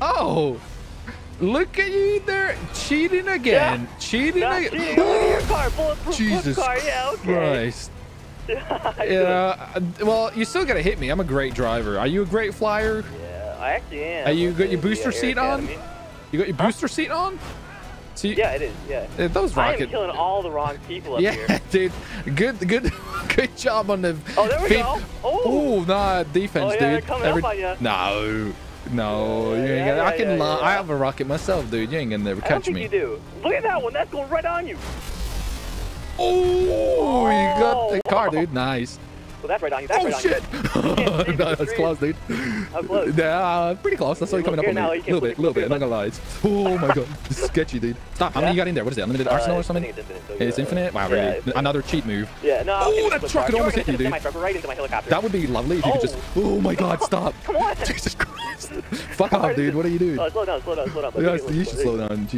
Oh, look at you there, cheating again. Cheating again. cheating. Look at your car. Bulletproof Jesus car. Yeah, okay. Christ. Yeah. uh, Well, you still gotta hit me. I'm a great driver. Are you a great flyer? Yeah, I actually am. Are you got your booster yeah, seat on? You got your booster seat on? See, Yeah, it is. Yeah. those I am killing all the wrong people up Yeah, here. dude. Good, good, good job on the. Oh, there we feet. go. Oh. Oh, nah, defense, Oh, yeah, they're dude. coming up on ya. No, no, you ain't yeah. I can. yeah. I have a rocket myself, dude. You ain't gonna never catch me. you do. Look at that one. That's going right on you. Oh, you got the Oh. car, dude. Nice. Well, that's right on you. That's Oh right shit! on you. No, that's street. close, dude. How close? Yeah, pretty close. That's you're coming up on me. A you little bit, a little bit. I'm not gonna lie. It's- Oh my god, this is sketchy, dude. Stop. How many you got in there? What is it? Unlimited Uh, arsenal or something? it's infinite. So It's infinite. Wow, Yeah, really? Another cheat move. Yeah, no. Oh, that truck could almost hit you, dude. right into my helicopter. That would be lovely if you could just. Oh. Oh my god, stop. Come on. Jesus Christ. Fuck off, dude. What are you doing? Oh, slow down, slow down, slow down. Yeah, you should slow down.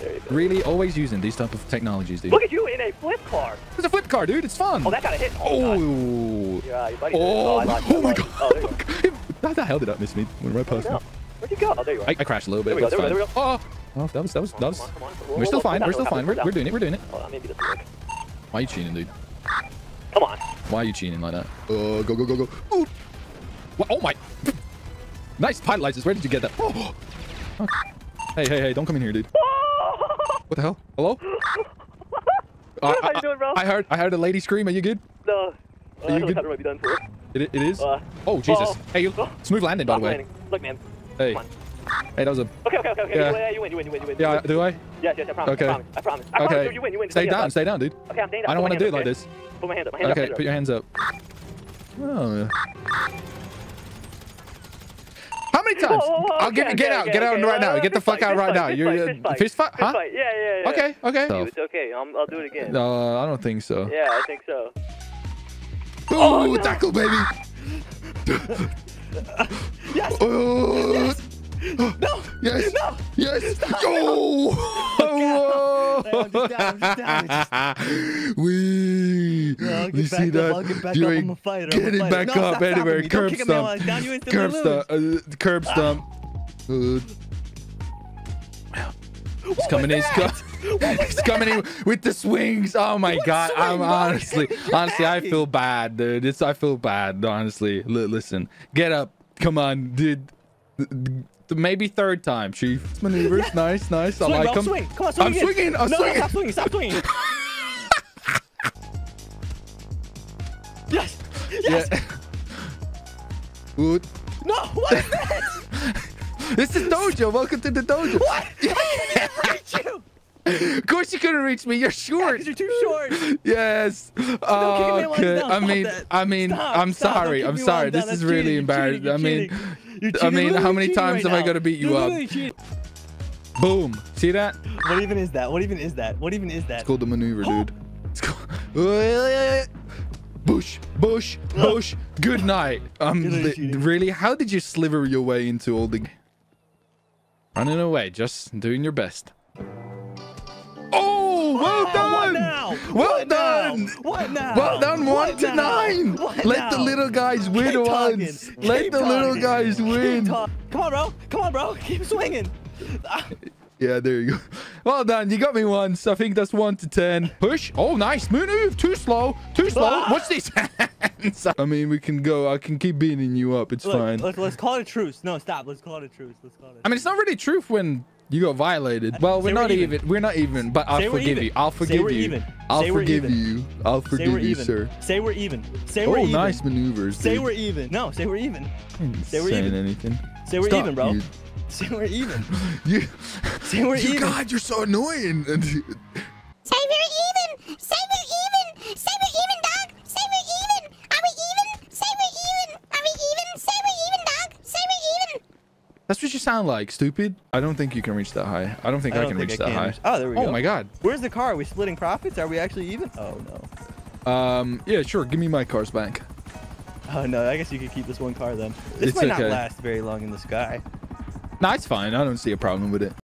Gee. There you go. Really, always using these type of technologies, dude. Look at you in a flip car. It's a flip car, dude. It's fun. Oh, that got a hit. Oh. Oh. Yeah. Oh, I lost oh my god. Oh, there you go. How the hell did that miss me? Went right past me. Where'd you go? Oh, there you are. I, I crashed a little bit. There we but go, it's there we fine. go, Oh, oh, that was that was that was. Come on, come on. Whoa, We're still fine. We're still fine. We're, we're doing it. We're doing it. Hold on, maybe this will work. Why are you cheating, dude? Come on. Why are you cheating like that? Oh, go go go go. Ooh. What? Oh my. Nice pilot license. Where did you get that? Oh. Hey hey hey! Don't come in here, dude. What the hell? Hello? Uh, How I, you doing, bro? I heard I heard a lady scream. Are you good? No. Uh, you good? might be done for. It, it is. Uh, oh Jesus! oh, hey, you, oh. smooth landing by the way. landing. Look, man. Hey, hey, that was a. Okay, okay, okay, okay. Yeah. You win, you win, you win, you win. Yeah, win. do I? Yes, yes, I promise. Okay. I promise. I promise. I promise. Okay. You win, you win. Stay down. Stay down, dude. Okay, I'm staying down. I don't want to do it hands like this. Put my hands up. My hands Okay, up. put your hands up. Oh. How many times? Whoa, whoa, whoa, I'll okay, get get okay, out, okay, get out okay. right now. Get the fuck out right now. You're fight, fist fight. fist fight, Fist huh? Yeah, yeah, yeah. Okay, okay. Dude, it's okay. I'm, I'll do it again. No, I don't think so. Yeah, I think so. Oh, no. tackle, baby. Yes. Oh, No. yes. No. Yes. Yo. Hey, I'm just down, I'm just down. Wee. No, I'll get you back see up, that? I'll get back up, I'm a fighter, I'm a getting back No, up anywhere. Curb kick me while stump. I'm down. You instantly Curb. Uh, curb stump. Uh, He's coming in. He's, co- he's coming in with the swings. Oh my god! I'm honestly, honestly, I feel bad, dude. It's I feel bad. Honestly, L- listen, get up. Come on, dude. Maybe third time, Chief. Maneuvers, nice, nice. I Swing, like bro. him. Swing. Come on, swing I'm swinging. I'm no, swinging. stop swinging. Stop swinging. Yes. Yeah. Wood. No. What is this? This is Dojo. Welcome to the Dojo. what? I can't reach you. Of course you couldn't reach me. You're short. Because you're too short. Yes. kick me while he's Okay. I mean. I mean, Stop, I'm stop. Sorry. I'm sorry. This is really cheating. You're embarrassing. cheating. I mean, You're I cheating. mean, You're how many cheating times right am I gonna beat you You're up? cheating. boom. See that? What even is that? What even is that? What even is that? It's called the maneuver, oh. dude. It's called. Bush, bush, bush. Good night. Um, really? How did you sliver your way into all the? Running away, just doing your best. Oh, well Oh, done. Well What now? done. What now? Well done, one What to now? nine. What Let the little guys win Keep talking. once. Let Keep the little guys win. Come on, bro. Come on, bro. Keep swinging. Ah, Yeah, there you go. Well done. You got me once. I think that's one to ten. Push. Oh, nice move. Too slow. Too slow. What's this? I mean, we can go. I can keep beating you up. It's Look, fine. look, let's call it a truce. No, stop. Let's call it a truce. Let's call it. I mean, it's not really truth when you got violated. Well, we're Say we're not even. even. We're not even. But I'll Say forgive you. I'll forgive we're you. even. I'll Say forgive you. I'll Say forgive we're you, even. sir. Say we're even. Say we're Oh, even. nice maneuvers. Say we're even. No, say we're even. Say we're saying even. anything. Say we're Stop, even, bro. You, Say we're even. you, Say we're you even. God, you're so annoying. That's what you sound like, stupid. I don't think you can reach that high. I don't think I, I don't can think reach I that can high. Oh, there we oh go. Oh my god. Where's the car? Are we splitting profits? Are we actually even? Oh no. Um, yeah, sure. Give me my cars back. Oh no. I guess you could keep this one car then. This It's might not okay. last very long in the sky. Nah, it's fine. I don't see a problem with it.